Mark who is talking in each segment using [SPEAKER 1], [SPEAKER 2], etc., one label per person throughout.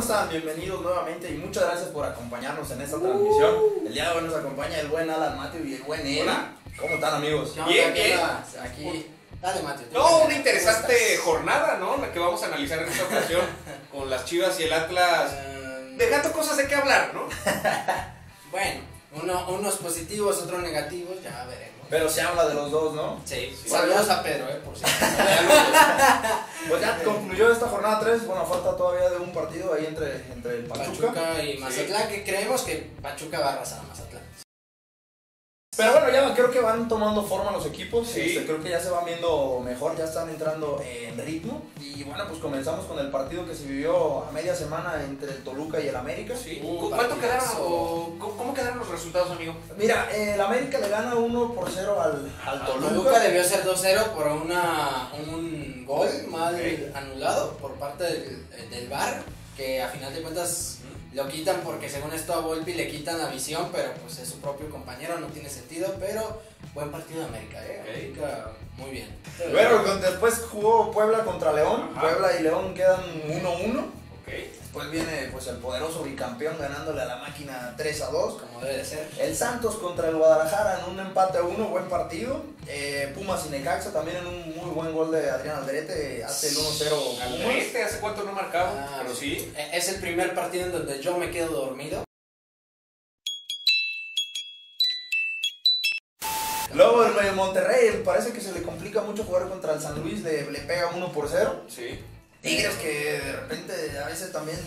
[SPEAKER 1] ¿cómo están? Bienvenidos nuevamente y muchas gracias por acompañarnos en esta transmisión. El día de hoy nos acompaña el buen Alan Mateo y el buen.
[SPEAKER 2] Hola.
[SPEAKER 1] ¿Cómo están amigos?
[SPEAKER 2] Bien,
[SPEAKER 3] ¿Qué
[SPEAKER 2] bien.
[SPEAKER 3] Aquí. Dale, Mateo.
[SPEAKER 2] No, una interesante jornada, ¿no? La que vamos a analizar en esta ocasión con las Chivas y el Atlas.
[SPEAKER 3] Eh,
[SPEAKER 2] Dejando cosas de qué hablar, ¿no?
[SPEAKER 3] bueno, uno- unos positivos, otros negativos, ya veremos.
[SPEAKER 1] Pero se habla de los dos, ¿no?
[SPEAKER 3] Sí,
[SPEAKER 2] sí.
[SPEAKER 3] Saludos a Pedro, eh, por cierto.
[SPEAKER 1] Pues ya concluyó esta jornada 3. Bueno, falta todavía de un partido ahí entre, entre el Pachuca.
[SPEAKER 3] Pachuca y Mazatlán, que creemos que Pachuca va a arrasar a Mazatlán.
[SPEAKER 1] Pero bueno, ya creo que van tomando forma los equipos.
[SPEAKER 2] Sí.
[SPEAKER 1] Este, creo que ya se van viendo mejor, ya están entrando en ritmo. Y bueno, pues comenzamos con el partido que se vivió a media semana entre el Toluca y el América.
[SPEAKER 2] Sí.
[SPEAKER 3] Uh,
[SPEAKER 2] ¿Cuánto
[SPEAKER 3] partidazo.
[SPEAKER 2] quedaron o cómo cómo quedaron los resultados, amigo?
[SPEAKER 1] Mira, el América le gana 1 por 0 al, al Toluca.
[SPEAKER 3] Toluca debió ser 2-0 por una, un gol mal
[SPEAKER 2] Ok.
[SPEAKER 3] anulado por parte del, del VAR, que a final de cuentas lo quitan porque según esto a Volpi le quitan la visión, pero pues es su propio compañero, no tiene sentido, pero buen partido de América, ¿eh? América, muy bien.
[SPEAKER 1] Bueno, con- después jugó Puebla contra León.
[SPEAKER 2] Ajá.
[SPEAKER 1] Puebla y León quedan 1-1. Después viene pues el poderoso bicampeón ganándole a la máquina 3 a 2.
[SPEAKER 3] Como debe de ser.
[SPEAKER 1] El Santos contra el Guadalajara en un empate a 1, buen partido. Eh, Pumas y Necaxa también en un muy buen gol de Adrián Alderete. Hace el 1-0 Pumas.
[SPEAKER 2] Este hace cuánto no marcaba,
[SPEAKER 3] Ah,
[SPEAKER 2] pero sí.
[SPEAKER 3] E- Es el primer partido en donde yo me quedo dormido.
[SPEAKER 1] Luego el Monterrey, parece que se le complica mucho jugar contra el San Luis, le, le pega 1 por 0.
[SPEAKER 2] Sí.
[SPEAKER 1] Tigres que de repente a veces también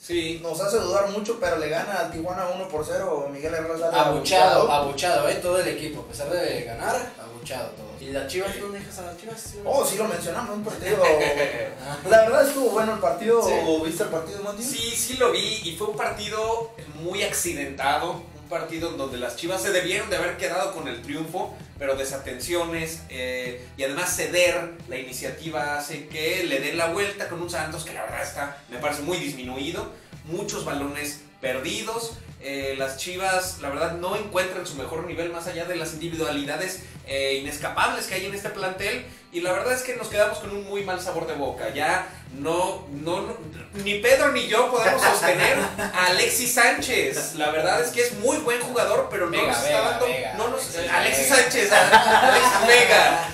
[SPEAKER 2] Sí.
[SPEAKER 1] nos hace dudar mucho, pero le gana al Tijuana 1 por 0. Miguel Herrera sale
[SPEAKER 3] Abuchado, abuchado, ¿eh? Todo el equipo, a pesar de ganar, abuchado todo. ¿Y las chivas? ¿Dónde dejas a las chivas?
[SPEAKER 1] Oh, sí lo mencionamos, un partido. La verdad estuvo bueno el partido.
[SPEAKER 3] Sí.
[SPEAKER 1] ¿Viste el partido, Mati?
[SPEAKER 2] Sí, sí lo vi y fue un partido muy accidentado, partido donde las Chivas se debieron de haber quedado con el triunfo, pero desatenciones eh, y además ceder la iniciativa hace que le den la vuelta con un Santos que la verdad está, me parece muy disminuido, muchos balones perdidos. Eh, las Chivas, la verdad, no encuentran su mejor nivel más allá de las individualidades eh, inescapables que hay en este plantel. Y la verdad es que nos quedamos con un muy mal sabor de boca. Ya no, no, no- ni Pedro ni yo podemos sostener a Alexis Sánchez. La verdad es que es muy buen jugador, pero no
[SPEAKER 3] Vega,
[SPEAKER 2] nos está dando.
[SPEAKER 3] Vega.
[SPEAKER 2] no nos-
[SPEAKER 3] Alexis
[SPEAKER 2] Alexis
[SPEAKER 3] Vega.
[SPEAKER 2] Sánchez, Alexis Vega.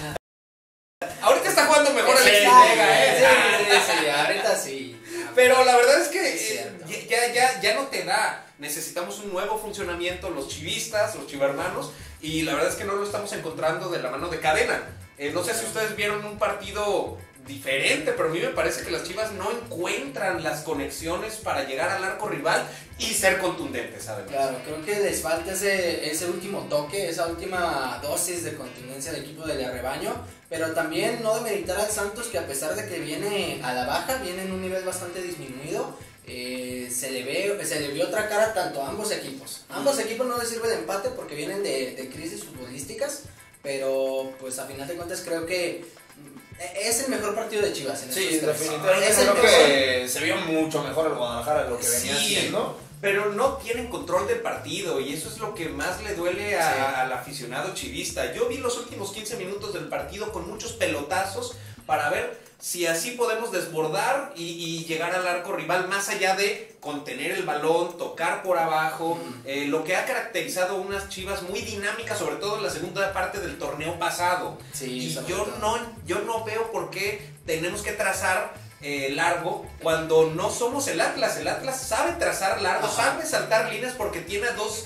[SPEAKER 2] Necesitamos un nuevo funcionamiento, los chivistas, los chivermanos, y la verdad es que no lo estamos encontrando de la mano de cadena. Eh, no sé si ustedes vieron un partido diferente, pero a mí me parece que las chivas no encuentran las conexiones para llegar al arco rival y ser contundentes, además.
[SPEAKER 3] Claro, creo que les falta ese, ese último toque, esa última dosis de contundencia del equipo del rebaño, pero también no demeritar al Santos que a pesar de que viene a la baja, viene en un nivel bastante disminuido, eh, se, le ve, se le vio otra cara tanto a ambos equipos. Ambos equipos no les sirve el empate porque vienen de, de crisis futbolísticas, pero pues a final de cuentas creo que mm, es el mejor partido de Chivas en
[SPEAKER 1] Sí, definitivamente creo que se vio mucho mejor el Guadalajara de lo que venía
[SPEAKER 2] Sí.
[SPEAKER 1] haciendo.
[SPEAKER 2] Pero no tienen control del partido y eso es lo que más le duele a-
[SPEAKER 3] Sí.
[SPEAKER 2] al aficionado chivista. Yo vi los últimos 15 minutos del partido con muchos pelotazos para ver si así podemos desbordar y, y llegar al arco rival más allá de contener el balón, tocar por abajo,
[SPEAKER 3] Mm.
[SPEAKER 2] eh, lo que ha caracterizado unas chivas muy dinámicas, sobre todo en la segunda parte del torneo pasado.
[SPEAKER 3] Sí,
[SPEAKER 2] Y yo no, yo no veo por qué tenemos que trazar eh, largo cuando no somos el Atlas. El Atlas sabe trazar largo,
[SPEAKER 3] Ajá.
[SPEAKER 2] sabe saltar líneas porque tiene dos,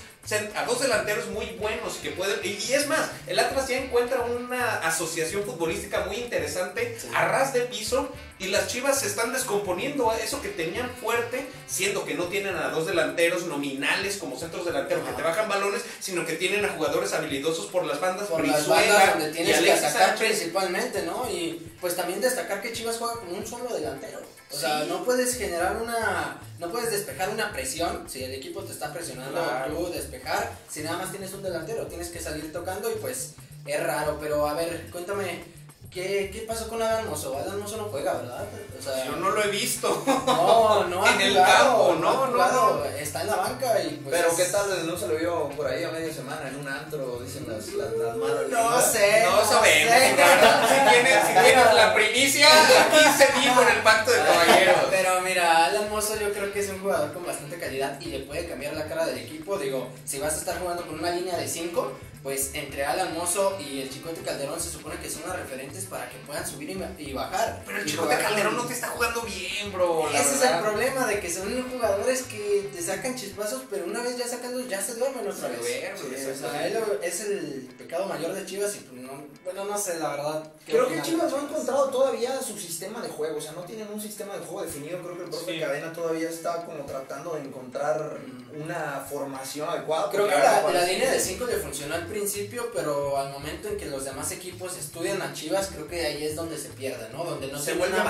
[SPEAKER 2] a dos delanteros muy buenos que pueden... Y, y es más, el Atlas ya encuentra una asociación futbolística muy interesante
[SPEAKER 3] Sí.
[SPEAKER 2] a ras de piso y las Chivas se están descomponiendo eso que tenían fuerte, siendo que no tienen a dos delanteros nominales como centros delanteros que te bajan balones, sino que tienen a jugadores habilidosos por las bandas,
[SPEAKER 3] por las
[SPEAKER 2] Brizuela
[SPEAKER 3] bandas donde
[SPEAKER 2] y
[SPEAKER 3] tienes que
[SPEAKER 2] Alexis
[SPEAKER 3] atacar
[SPEAKER 2] Sánchez.
[SPEAKER 3] principalmente, ¿no? Y pues también destacar que Chivas juega con un solo delantero. O sea, no puedes generar una, no puedes despejar una presión si el equipo te está presionando,
[SPEAKER 2] Claro.
[SPEAKER 3] tú despejar, si nada más tienes un delantero, tienes que salir tocando y pues es raro, pero a ver, cuéntame, ¿qué, qué pasó con Adán Mozo? Adán Mozo no juega, ¿verdad? O sea,
[SPEAKER 2] Yo no lo he visto.
[SPEAKER 3] no, no ha
[SPEAKER 2] En el campo, no, no,
[SPEAKER 3] está en la banca y pues
[SPEAKER 1] Pero qué tal, no se lo vio por ahí a media semana en un antro, dicen las, las, las malas
[SPEAKER 3] No sé,
[SPEAKER 2] No sabemos.
[SPEAKER 3] sé.
[SPEAKER 2] ¿verdad? Si tienes, si tienes la primicia, aquí se dijo en el pacto de caballeros.
[SPEAKER 3] Mira, Alan Mozo yo creo que es jugador con bastante calidad y le puede cambiar la cara del equipo. Digo, si vas a estar jugando con una línea de 5, pues entre Alan Mozo y el Chicote Calderón se supone que son las referentes para que puedan subir y, bajar.
[SPEAKER 2] Pero el
[SPEAKER 3] y
[SPEAKER 2] Chicote Calderón te está jugando bien, bro.
[SPEAKER 3] Ese es el problema de que son jugadores que te sacan chispazos, pero una vez ya sacándolos ya se duermen otra
[SPEAKER 2] Se
[SPEAKER 3] vez.
[SPEAKER 2] duermen,
[SPEAKER 3] Sí, o sea, él es el pecado mayor de Chivas y pues no, bueno, no sé, la verdad.
[SPEAKER 1] Creo que. Chivas no ha encontrado todavía su sistema de juego, o sea, no tienen un sistema de juego definido. Creo que el profe
[SPEAKER 2] Sí.
[SPEAKER 1] Cadena todavía está como tratando de encontrar una formación adecuada.
[SPEAKER 3] Creo que la, línea de 5 le funcionó al principio, pero al momento en que los demás equipos estudian a Chivas, creo que ahí es donde se pierde, ¿no? Donde no
[SPEAKER 2] Se
[SPEAKER 3] se vuelve
[SPEAKER 2] vuelve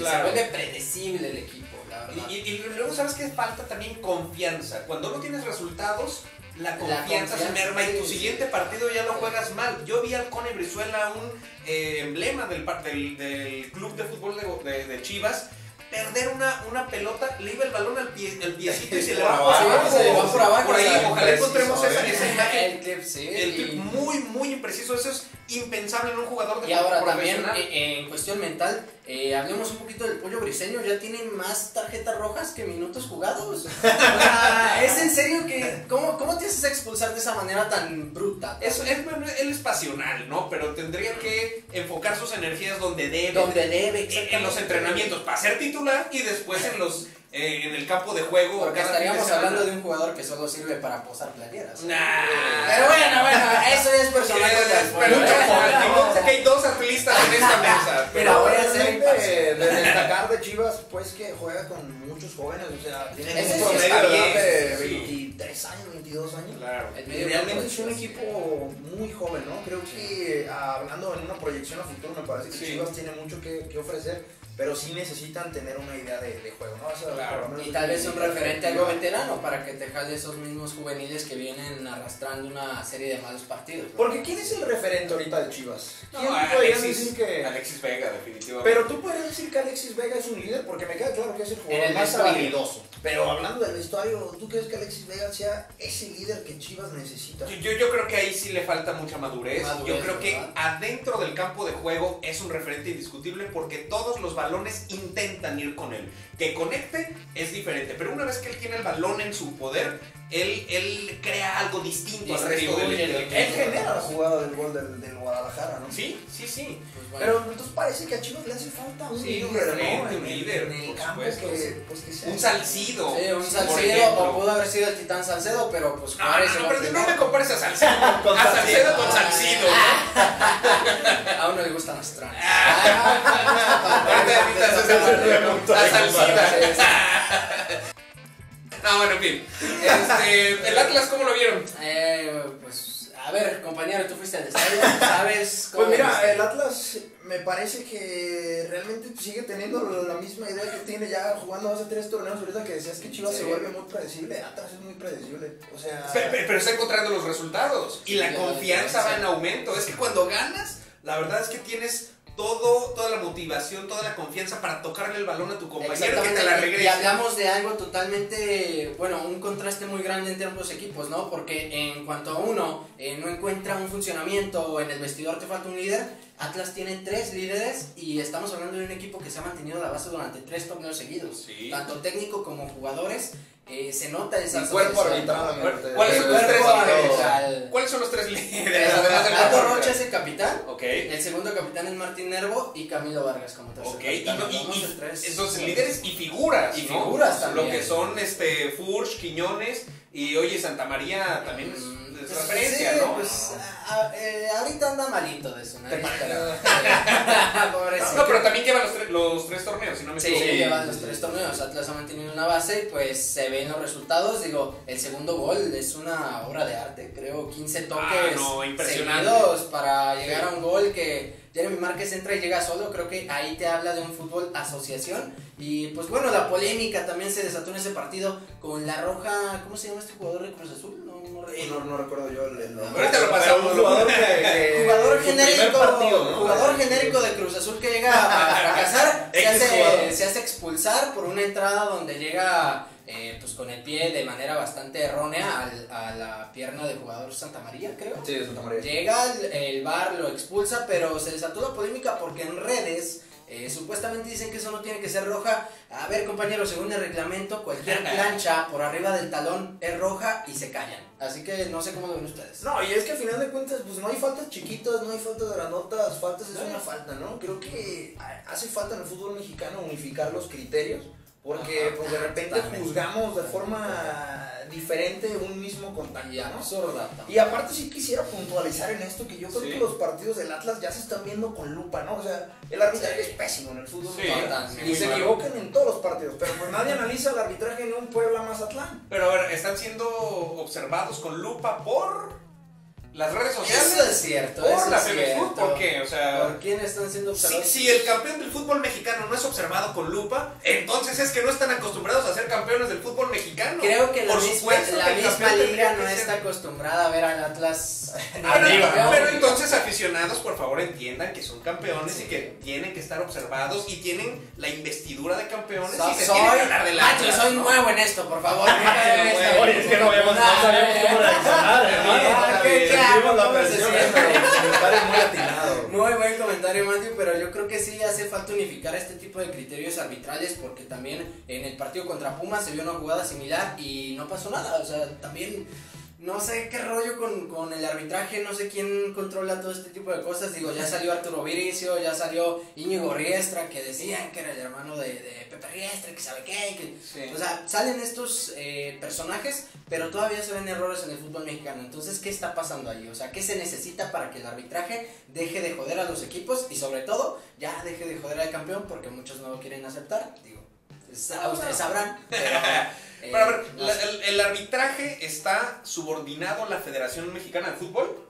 [SPEAKER 2] claro.
[SPEAKER 3] se vuelve predecible el equipo, la verdad.
[SPEAKER 2] Y, y- y luego, ¿sabes qué? Falta también confianza. Cuando no tienes resultados, la confianza, se
[SPEAKER 3] confianza,
[SPEAKER 2] merma y tu
[SPEAKER 3] sí.
[SPEAKER 2] siguiente partido ya lo
[SPEAKER 3] Sí.
[SPEAKER 2] juegas mal. Yo vi al Cone Brizuela, un eh, emblema del, par- del, del club de fútbol de, de- de Chivas, perder una, una pelota, le iba el balón al, pie, al piecito y se le va
[SPEAKER 1] abajo,
[SPEAKER 2] por
[SPEAKER 3] Sí, se le va por abajo,
[SPEAKER 2] Por ahí, ojalá encontremos
[SPEAKER 1] preciso,
[SPEAKER 2] esa,
[SPEAKER 1] ¿eh?
[SPEAKER 2] esa imagen.
[SPEAKER 3] El clip, sí.
[SPEAKER 2] El clip muy, muy impreciso. Eso es impensable en un jugador de
[SPEAKER 3] Y ahora también eh, en cuestión mental, eh, hablemos un poquito del pollo briseño, ya tiene más tarjetas rojas que minutos jugados. O sea, es en serio que, ¿cómo, ¿cómo te haces expulsar de esa manera tan bruta?
[SPEAKER 2] Eso es, él es pasional, ¿no? Pero tendría que enfocar sus energías donde debe.
[SPEAKER 3] Donde debe,
[SPEAKER 2] en los entrenamientos para ser titular y después en los eh, en el campo de juego.
[SPEAKER 3] Porque
[SPEAKER 2] de
[SPEAKER 3] estaríamos hablando de un jugador que solo sirve para posar playeras.
[SPEAKER 2] Nah.
[SPEAKER 3] Pero bueno, bueno, eso es personal.
[SPEAKER 2] Eh,
[SPEAKER 3] ¿eh?
[SPEAKER 2] que hay dos atletas en esta mesa.
[SPEAKER 3] Mira,
[SPEAKER 1] Pero
[SPEAKER 3] voy a
[SPEAKER 1] realmente
[SPEAKER 3] imparcial.
[SPEAKER 1] de destacar de Chivas, pues que juega con muchos jóvenes, o sea, tienen un promedio de edad
[SPEAKER 2] bien,
[SPEAKER 1] de
[SPEAKER 2] sí.
[SPEAKER 1] 23 años, 22 años.
[SPEAKER 2] Claro.
[SPEAKER 1] Realmente es un
[SPEAKER 3] de
[SPEAKER 1] equipo muy joven, ¿no? Creo que ah, hablando en una proyección a futuro, me parece que. Chivas tiene mucho que, que ofrecer, pero sí necesitan tener una idea de, de juego, ¿no? O sea,
[SPEAKER 2] Claro.
[SPEAKER 3] Y tal vez un referente algo veterano para que te jale esos mismos juveniles que vienen arrastrando una serie de malos partidos. ¿no?
[SPEAKER 1] Porque ¿quién es el referente ahorita de Chivas?
[SPEAKER 2] No,
[SPEAKER 1] ¿Quién podría
[SPEAKER 2] Alexis,
[SPEAKER 1] decir que...?
[SPEAKER 2] Alexis Vega, definitivamente.
[SPEAKER 1] Pero tú podrías decir que Alexis Vega es un líder, porque me queda claro que es el jugador
[SPEAKER 3] el
[SPEAKER 1] más habilidoso. Pero hablando del vestuario, ¿tú crees que Alexis Vega sea ese líder que Chivas necesita?
[SPEAKER 2] Yo, yo creo que ahí sí le falta mucha madurez.
[SPEAKER 3] Madurez,
[SPEAKER 2] yo creo que
[SPEAKER 3] ¿verdad?
[SPEAKER 2] adentro del campo de juego es un referente indiscutible porque todos los balones intentan ir con él. Que conecte es diferente, pero una vez que él tiene el balón en su poder, él, él crea algo distinto al resto del, equipo.
[SPEAKER 1] Él genera la jugada del gol del, del Guadalajara, ¿no?
[SPEAKER 2] Sí, sí, sí.
[SPEAKER 3] Pues bueno.
[SPEAKER 1] Pero entonces parece que a Chivas le hace falta un
[SPEAKER 2] Sí,
[SPEAKER 1] líder,
[SPEAKER 2] un
[SPEAKER 1] ¿no?
[SPEAKER 2] un líder,
[SPEAKER 1] en el campo que, pues, que sea
[SPEAKER 2] Un Salcido.
[SPEAKER 3] Sí, un Salcedo,
[SPEAKER 2] ejemplo.
[SPEAKER 3] o pudo haber sido el Titán Salcedo, pero pues
[SPEAKER 2] No,
[SPEAKER 3] Juárez
[SPEAKER 2] no, pero me compares a Salcido.
[SPEAKER 1] Con
[SPEAKER 2] a Salcedo
[SPEAKER 1] Salcido.
[SPEAKER 2] con Salcido. ¿no?
[SPEAKER 3] A uno le gustan.
[SPEAKER 2] Ahorita se hace a Salcida. No, bueno, en fin. Este, el Atlas, ¿cómo lo vieron?
[SPEAKER 3] Eh, pues, a ver, compañero, tú fuiste al estadio, ¿sabes cómo
[SPEAKER 1] Pues mira, el Atlas me parece que realmente sigue teniendo la misma idea que tiene ya jugando hace tres torneos. Ahorita que decías que Chivas
[SPEAKER 3] Sí.
[SPEAKER 1] se vuelve muy predecible, Atlas es muy predecible. O sea,
[SPEAKER 2] Pero, pero- pero está encontrando los resultados y la
[SPEAKER 3] Sí, la
[SPEAKER 2] confianza va en aumento. Es que cuando ganas, la verdad es que tienes todo, toda la motivación, toda la confianza para tocarle el balón a tu compañero que te la
[SPEAKER 3] y-
[SPEAKER 2] regrese.
[SPEAKER 3] y hablamos de algo totalmente, bueno, un contraste muy grande entre ambos equipos, ¿no? Porque en cuanto a uno eh, no encuentra un funcionamiento o en el vestidor te falta un líder, Atlas tiene tres líderes y estamos hablando de un equipo que se ha mantenido a la base durante tres torneos seguidos.
[SPEAKER 2] Sí.
[SPEAKER 3] Tanto técnico como jugadores, eh, se nota esa
[SPEAKER 1] el cuerpo arbitral.
[SPEAKER 2] ¿Cuáles son los tres líderes?
[SPEAKER 3] Capitán.
[SPEAKER 2] Ok.
[SPEAKER 3] El segundo capitán es Martín Nervo y Camilo Vargas como tercer
[SPEAKER 2] Ok, y,
[SPEAKER 3] capitán.
[SPEAKER 2] no- y- y-
[SPEAKER 3] tres.
[SPEAKER 2] entonces líderes y figuras,
[SPEAKER 3] Y
[SPEAKER 2] ¿no?
[SPEAKER 3] figuras también.
[SPEAKER 2] Lo que son este Furch, Quiñones y oye Santa María también es, es
[SPEAKER 3] pues,
[SPEAKER 2] referencia,
[SPEAKER 3] sí,
[SPEAKER 2] ¿no?
[SPEAKER 3] Pues, a- eh, ahorita anda malito de su nariz,
[SPEAKER 2] No, pero también lleva los, tre- los tres torneos, si no me
[SPEAKER 3] Sí,
[SPEAKER 2] equivoco.
[SPEAKER 3] llevan los tres torneos. Atlas ha mantenido una base y pues se ven los resultados. Digo, el segundo gol es una obra de arte. Creo 15 toques
[SPEAKER 2] Ah, no, impresionante.
[SPEAKER 3] seguidos para llegar
[SPEAKER 2] Sí.
[SPEAKER 3] a un gol que Jeremy Márquez entra y llega solo. Creo que ahí te habla de un fútbol asociación. Y pues bueno, la polémica también se desató en ese partido con la roja. ¿Cómo se llama este jugador de Cruz Azul? No, no
[SPEAKER 1] no, no recuerdo yo el, nombre.
[SPEAKER 2] Ahorita lo pasamos.
[SPEAKER 1] un jugador que,
[SPEAKER 3] genérico,
[SPEAKER 1] partido, ¿no?
[SPEAKER 3] jugador genérico de Cruz Azul que llega a fracasar, se hace, se hace expulsar por una entrada donde llega eh, pues con el pie de manera bastante errónea al- a la pierna del jugador Santa María, creo.
[SPEAKER 1] Sí, de Santa María.
[SPEAKER 3] Llega el, el VAR, lo expulsa, pero se desató la polémica porque en redes Eh, supuestamente dicen que eso no tiene que ser roja. A ver, compañeros, según el reglamento, cualquier plancha por arriba del talón es roja y se callan. Así que no sé cómo lo ven ustedes.
[SPEAKER 1] No, y es que al final de cuentas, pues no hay faltas chiquitas, no hay faltas granotas, faltas es
[SPEAKER 3] Claro.
[SPEAKER 1] una falta, ¿no? Creo que hace falta en el fútbol mexicano unificar los criterios, porque
[SPEAKER 3] Ajá,
[SPEAKER 1] pues de repente juzgamos de forma diferente un mismo contacto,
[SPEAKER 3] Y
[SPEAKER 1] ¿no?
[SPEAKER 3] absurda.
[SPEAKER 1] Y aparte sí quisiera puntualizar en esto que yo creo
[SPEAKER 2] Sí.
[SPEAKER 1] que los partidos del Atlas ya se están viendo con lupa, ¿no? O sea, el arbitraje
[SPEAKER 3] Sí.
[SPEAKER 1] es pésimo en el fútbol
[SPEAKER 2] Sí,
[SPEAKER 3] sí,
[SPEAKER 1] y se equivocan en todos los partidos, pero pues nadie analiza el arbitraje en un Puebla Mazatlán.
[SPEAKER 2] Pero a ver, están siendo observados con lupa por las redes sociales.
[SPEAKER 3] Eso es cierto.
[SPEAKER 2] por
[SPEAKER 3] eso
[SPEAKER 2] la
[SPEAKER 3] es cierto.
[SPEAKER 2] ¿por qué? O sea,
[SPEAKER 3] ¿Por quién están siendo
[SPEAKER 2] si,
[SPEAKER 3] observados?
[SPEAKER 2] si el campeón del fútbol mexicano no es observado con lupa, entonces es que no están acostumbrados a ser campeones del fútbol mexicano.
[SPEAKER 3] Creo que la
[SPEAKER 2] Por
[SPEAKER 3] misma,
[SPEAKER 2] supuesto
[SPEAKER 3] la
[SPEAKER 2] que el
[SPEAKER 3] misma liga no
[SPEAKER 2] ser-
[SPEAKER 3] está acostumbrada a ver al Atlas.
[SPEAKER 2] Pero,
[SPEAKER 1] Arriba,
[SPEAKER 2] pero
[SPEAKER 1] ¿no?
[SPEAKER 2] entonces aficionados, por favor, entiendan que son campeones y que tienen que estar observados y tienen la investidura de campeones
[SPEAKER 3] So-
[SPEAKER 2] y se
[SPEAKER 3] soy,
[SPEAKER 2] tiene que hablar
[SPEAKER 3] Macho, soy nuevo en esto, por favor.
[SPEAKER 4] Oye, es que no, habíamos, no sabíamos cómo reaccionar, hermano.
[SPEAKER 3] Ah, ¿qué- qué
[SPEAKER 4] Sentimos
[SPEAKER 3] hago?
[SPEAKER 4] la
[SPEAKER 1] comentario muy atinado.
[SPEAKER 3] Muy buen comentario, Matthew, pero yo creo que sí hace falta unificar este tipo de criterios arbitrales porque también en el partido contra Pumas se vio una jugada similar y no pasó nada. O sea, también no sé qué rollo con, con el arbitraje, no sé quién controla todo este tipo de cosas. Digo, ya salió Arturo Viricio, ya salió Íñigo Riestra, que decían que era el hermano de, de Pepe Riestra, que sabe qué. Que,
[SPEAKER 2] Sí.
[SPEAKER 3] O sea, salen estos eh, personajes, pero todavía se ven errores en el fútbol mexicano. Entonces, ¿qué está pasando ahí? O sea, ¿qué se necesita para que el arbitraje deje de joder a los equipos y sobre todo ya deje de joder al campeón? Porque muchos no lo quieren aceptar. Digo, ustedes sabrán. Pero, eh,
[SPEAKER 2] Pero a ver,
[SPEAKER 3] no
[SPEAKER 2] la- el, el arbitraje está subordinado a la Federación Mexicana de Fútbol.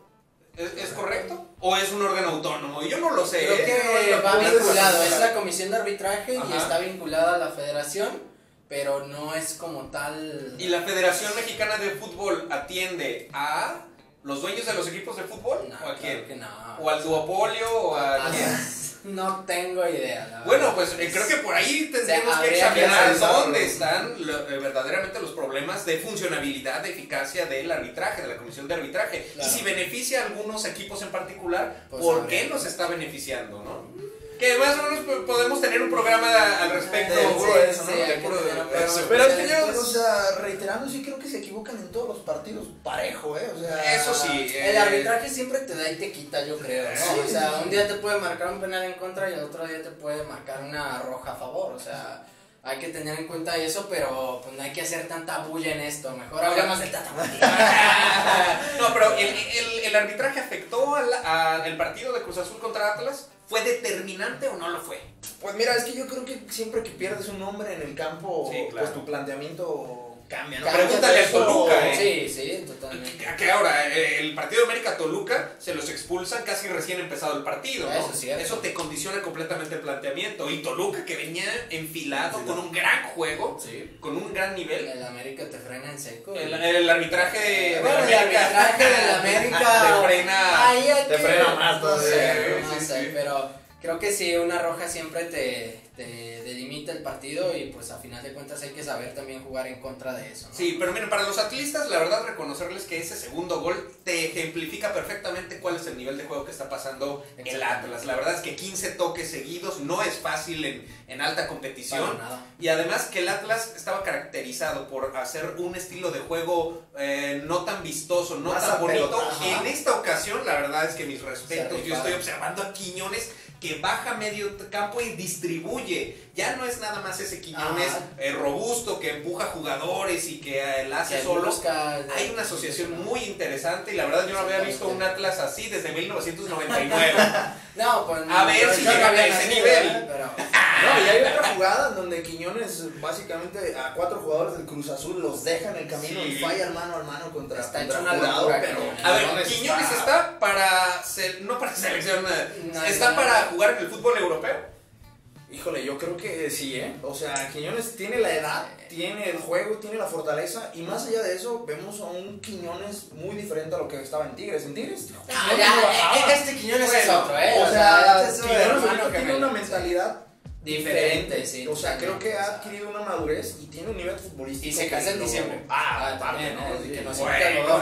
[SPEAKER 2] ¿Es, es correcto? ¿O es un órgano autónomo? Yo no lo sé.
[SPEAKER 3] Creo
[SPEAKER 2] ¿eh?
[SPEAKER 3] que va vinculado, es la comisión de arbitraje y está vinculada a la federación, pero no es como tal.
[SPEAKER 2] ¿Y la Federación Mexicana de Fútbol atiende a los dueños de los equipos de fútbol?
[SPEAKER 3] No,
[SPEAKER 2] ¿O a
[SPEAKER 3] claro
[SPEAKER 2] quién?
[SPEAKER 3] que no.
[SPEAKER 2] ¿O al duopolio? ¿O a
[SPEAKER 3] Ah,
[SPEAKER 2] quién?
[SPEAKER 3] No tengo idea.
[SPEAKER 2] Bueno, pues eh, creo que por ahí tendríamos
[SPEAKER 3] sea,
[SPEAKER 2] que examinar dónde están lo- eh, verdaderamente los problemas de funcionabilidad, de eficacia del arbitraje, de la comisión de arbitraje.
[SPEAKER 3] Claro.
[SPEAKER 2] Y si beneficia a algunos equipos en particular,
[SPEAKER 3] Pues
[SPEAKER 2] ¿por qué nos está beneficiando, no? Que más o menos po- podemos tener un programa al respecto.
[SPEAKER 1] De
[SPEAKER 3] Sí,
[SPEAKER 1] puro
[SPEAKER 3] sí,
[SPEAKER 1] eso, ¿no?
[SPEAKER 3] sí,
[SPEAKER 1] De
[SPEAKER 3] que
[SPEAKER 2] eso.
[SPEAKER 3] programa
[SPEAKER 2] Pero
[SPEAKER 3] especial.
[SPEAKER 2] señor,
[SPEAKER 1] Pero, o sea, reiterando, sí creo que se equivocan en todos los partidos parejo, ¿eh? O sea,
[SPEAKER 2] Eso sí.
[SPEAKER 3] El
[SPEAKER 2] eh,
[SPEAKER 3] arbitraje siempre te da y te quita, yo creo, ¿no?
[SPEAKER 1] Sí,
[SPEAKER 3] o sea,
[SPEAKER 1] sí.
[SPEAKER 3] un día te puede marcar un penal en contra y el otro día te puede marcar una roja a favor, o sea, hay que tener en cuenta eso, pero pues no hay que hacer tanta bulla en esto, mejor hablemos del Tata.
[SPEAKER 2] No, pero el, el- el arbitraje afectó al, al partido de Cruz Azul contra Atlas. ¿Fue determinante o no lo fue?
[SPEAKER 1] Pues mira, es que yo creo que siempre que pierdes un hombre en el campo,
[SPEAKER 2] Sí, claro.
[SPEAKER 1] pues tu planteamiento cambia, ¿no?
[SPEAKER 3] Cambia
[SPEAKER 2] Pregúntale a
[SPEAKER 1] Eso-
[SPEAKER 2] Toluca, ¿eh?
[SPEAKER 3] Sí, sí, totalmente.
[SPEAKER 2] Que ahora, eh, el partido de América Toluca se los expulsan casi recién empezado el partido. ¿no?
[SPEAKER 3] Eso es cierto.
[SPEAKER 2] Eso te condiciona completamente el planteamiento. Y Toluca, que venía enfilado con un gran juego,
[SPEAKER 3] Sí.
[SPEAKER 2] con un gran nivel.
[SPEAKER 3] El América te frena en seco.
[SPEAKER 2] El, el arbitraje de
[SPEAKER 3] Bueno, el
[SPEAKER 2] América.
[SPEAKER 3] arbitraje del América.
[SPEAKER 2] Te frena.
[SPEAKER 3] Ahí hay
[SPEAKER 1] Te
[SPEAKER 3] que-
[SPEAKER 1] frena más
[SPEAKER 3] No
[SPEAKER 1] todavía.
[SPEAKER 3] sé, no
[SPEAKER 2] Sí,
[SPEAKER 3] sé,
[SPEAKER 2] sí.
[SPEAKER 3] pero creo que sí, una roja siempre te, te delimita el partido y pues a final de cuentas hay que saber también jugar en contra de eso. ¿no?
[SPEAKER 2] Sí, pero miren, para los atlistas, la verdad, reconocerles que ese segundo gol te ejemplifica perfectamente cuál es el nivel de juego que está pasando el. Atlas. La verdad es que 15 toques seguidos no es fácil en, en alta competición.
[SPEAKER 3] Nada.
[SPEAKER 2] Y además que el Atlas estaba caracterizado por hacer un estilo de juego eh, no tan vistoso, no
[SPEAKER 1] Más
[SPEAKER 2] tan bonito. En esta ocasión, la verdad es que mis respetos, yo estoy observando a Quiñones que baja medio campo y distribuye. Ya no es nada más ese Quiñones
[SPEAKER 3] Ajá.
[SPEAKER 2] eh, robusto que empuja jugadores y que eh, la hace solo.
[SPEAKER 3] busca-
[SPEAKER 2] Hay una asociación muy interesante y la verdad yo no había visto un Atlas así desde 1999.
[SPEAKER 3] No, pues.
[SPEAKER 2] A ver si
[SPEAKER 3] no había
[SPEAKER 2] a ese nivel.
[SPEAKER 3] ¿eh? Pero,
[SPEAKER 1] No, y hay otra jugada donde Quiñones básicamente a cuatro jugadores del Cruz Azul los deja en el camino
[SPEAKER 2] Sí.
[SPEAKER 1] y fallan mano a mano contra,
[SPEAKER 3] Está
[SPEAKER 1] contra
[SPEAKER 3] hecho una locura,
[SPEAKER 1] pero
[SPEAKER 3] Quiñones.
[SPEAKER 2] A ver, Quiñones está para, se- no para selección,
[SPEAKER 3] No,
[SPEAKER 2] está
[SPEAKER 3] no.
[SPEAKER 2] para jugar en el fútbol europeo.
[SPEAKER 1] Híjole, yo creo que sí, ¿eh? O sea, Quiñones tiene la edad, tiene el juego, tiene la fortaleza y más allá de eso vemos a un Quiñones muy diferente a lo que estaba en Tigres. En Tigres,
[SPEAKER 3] Ah,
[SPEAKER 1] Quiñones
[SPEAKER 3] ya,
[SPEAKER 1] no
[SPEAKER 3] eh, este Quiñones es
[SPEAKER 2] Bueno,
[SPEAKER 3] otro, ¿eh?
[SPEAKER 1] O sea,
[SPEAKER 3] este es un
[SPEAKER 1] Quiñones
[SPEAKER 3] hermano
[SPEAKER 1] ahorita tiene
[SPEAKER 3] gemelo.
[SPEAKER 1] una
[SPEAKER 3] Diferente, sí.
[SPEAKER 1] O sea, creo que ha adquirido una madurez y tiene un nivel futbolístico.
[SPEAKER 3] Y se casa en diciembre.
[SPEAKER 1] Ah,
[SPEAKER 3] también,
[SPEAKER 1] ¿no? Sí.
[SPEAKER 3] Que nos. Pero,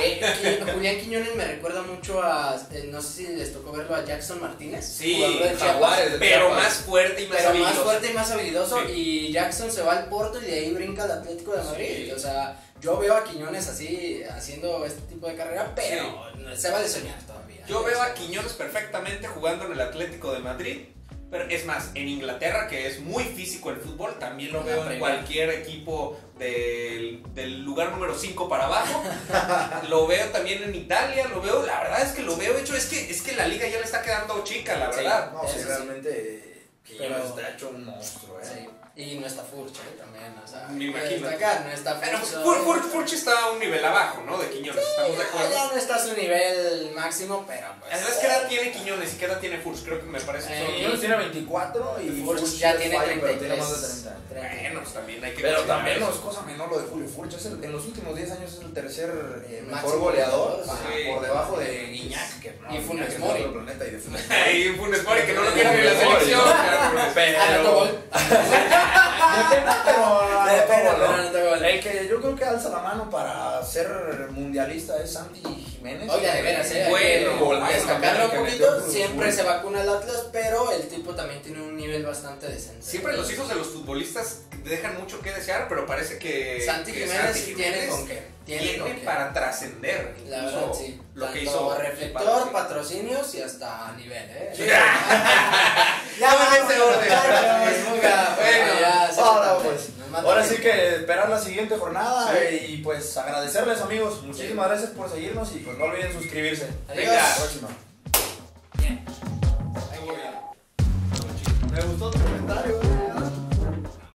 [SPEAKER 3] eh, Julián Quiñones me recuerda mucho a, eh, no sé si les tocó verlo a Jackson Martínez.
[SPEAKER 2] Sí,
[SPEAKER 3] de Chiapas.
[SPEAKER 1] De
[SPEAKER 2] Pero más fuerte y más
[SPEAKER 3] Pero más
[SPEAKER 2] habilidoso.
[SPEAKER 3] fuerte y más habilidoso.
[SPEAKER 2] Sí.
[SPEAKER 3] Y Jackson se va al Porto y de ahí brinca al Atlético de Madrid.
[SPEAKER 2] Sí.
[SPEAKER 3] O sea, yo veo a Quiñones así haciendo este tipo de carrera, pero se vale soñar todavía.
[SPEAKER 2] Yo veo a Quiñones perfectamente jugando en el Atlético de Madrid. Pero es más, en Inglaterra, que es muy físico el fútbol, también lo veo en cualquier equipo del, del lugar número 5 para abajo. lo veo también en Italia, lo veo, la verdad es que lo veo hecho, es que, es que la liga ya le está quedando chica, la
[SPEAKER 3] Sí.
[SPEAKER 2] verdad.
[SPEAKER 1] No, sí, realmente.
[SPEAKER 3] Pero-
[SPEAKER 1] está hecho un monstruo, ¿eh?
[SPEAKER 3] Sí. Y no está Furch ¿eh? también, o sea,
[SPEAKER 2] Me imagino.
[SPEAKER 3] Está acá, no está
[SPEAKER 2] Pero
[SPEAKER 3] Furch.
[SPEAKER 2] Fur- Fur- Furch está a un nivel abajo, ¿no? De Quiñones, ¿estamos de acuerdo?
[SPEAKER 3] Ya no está a su nivel máximo, pero pues.
[SPEAKER 2] ¿Sabes qué edad tiene Quiñones y qué edad tiene Furch? Creo que me parece que
[SPEAKER 3] Eh,
[SPEAKER 2] son-
[SPEAKER 1] Quiñones tiene 24 y
[SPEAKER 3] Furch
[SPEAKER 1] Furch
[SPEAKER 3] ya tiene
[SPEAKER 1] fallo, pero
[SPEAKER 3] 33.
[SPEAKER 1] tiene más de 30.
[SPEAKER 2] Bueno, pues también hay que
[SPEAKER 1] Pero también no es cosa menor lo de Julio Furch. Es el- en los últimos 10 años es el tercer eh, mejor goleador.
[SPEAKER 2] sí.
[SPEAKER 1] Por debajo de Guiñac. Que, no,
[SPEAKER 3] Y Funes Mori.
[SPEAKER 1] de y de Funes
[SPEAKER 2] Mori que no lo quiere ni la selección.
[SPEAKER 1] ¿no?
[SPEAKER 3] gol.
[SPEAKER 1] Depende, pero.
[SPEAKER 3] Depende,
[SPEAKER 1] pero
[SPEAKER 3] pero
[SPEAKER 1] no. El que yo creo que alza la mano para ser mundialista es Santi Jiménez.
[SPEAKER 3] Oiga, de veras, eh.
[SPEAKER 2] Bueno,
[SPEAKER 3] destacarlo un poquito.
[SPEAKER 1] Cruz
[SPEAKER 3] Siempre se vacuna el Atlas, pero el tipo también tiene un nivel bastante decente.
[SPEAKER 2] Siempre los hijos de los futbolistas dejan mucho que desear, pero parece que
[SPEAKER 3] Santi
[SPEAKER 2] que
[SPEAKER 3] Jiménez
[SPEAKER 2] Santi
[SPEAKER 3] tiene con qué. Tiene, con
[SPEAKER 2] para trascender.
[SPEAKER 3] La verdad, sí.
[SPEAKER 2] Lo que hizo
[SPEAKER 3] reflector, patrocinios y hasta nivel, ¿eh? Ya
[SPEAKER 2] va en ese orden. Bueno,
[SPEAKER 1] ahora,
[SPEAKER 3] sí,
[SPEAKER 1] pues, Ahora sí que esperar la siguiente jornada
[SPEAKER 2] Sí.
[SPEAKER 1] y pues agradecerles amigos. Muchísimas gracias por seguirnos y pues no olviden suscribirse.
[SPEAKER 3] Adiós.
[SPEAKER 2] Venga.
[SPEAKER 1] Hasta la próxima.
[SPEAKER 3] Bien.
[SPEAKER 1] Me gustó tu comentario.